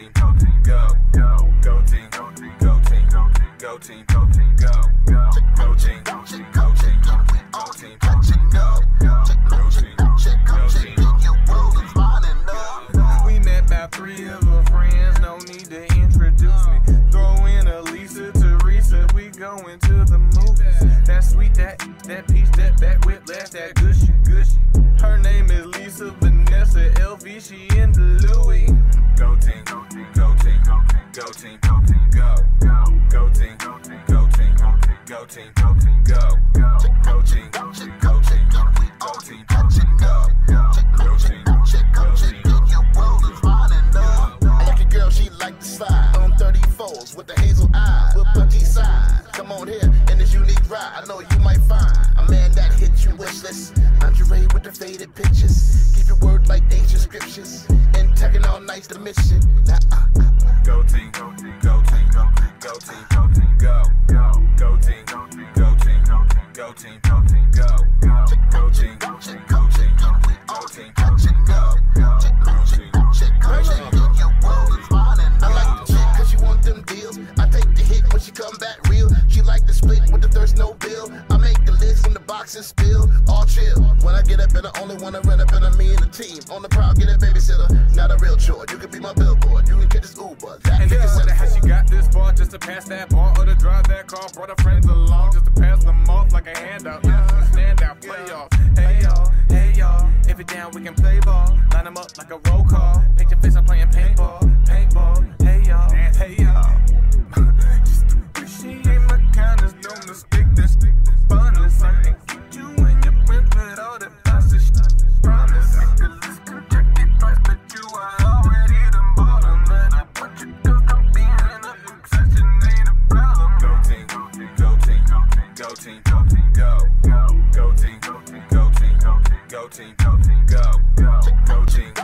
team, go team, go, go, go team, go team, go team, go team, go team, go, go, go team, go team, go team, go team, go team, go go, go, team, go team, we met about three of her friends, no need to introduce me. Throw in Elisa, Teresa, we going to the movies. That sweet, that that peach, that back whiplash, that gushy, gushy. Her name is Lisa Vanessa LV, she in the Louis. Go team, go team, go team, go team, go team, go, go, go team, go team, go team, go team, go team, go, go, go team, go team, go team, go team, go team, go team, go, go, go team, go team. I like a girl, she like to slide on 34s with the hazel eyes, with pudgy sides. Come on here in this unique ride. I know you might find that hits you with the faded pictures. Keep your word like ancient scriptures. And tagging all nice to mission. Now, uh, uh, uh. Go team, go team, go team, go team, go team, go team, go, go, go team, go team, go team, go team, go team, go, go, go team, go team, go team, go team, go team, go team, go, go, go team, go team. I like the chick cause she want them deals. I take the hit when she come back real. She like the split with the thirst, no bill. I make list from the box and spill. All chill. When I get up and I only wanna run up and I me and the team. On the prowl, get a babysitter. Not a real chore. You can be my billboard. You can catch this Uber. That And niggas wonder how she got this far just to pass that bar or to drive that car. Brought her friends along just to pass them off like a handout. Yeah, stand out, play off. Hey y'all, hey y'all. If it down, we can play team, go team, go, go, go team, go team, go team, go team, go team, go team, go, go, go team.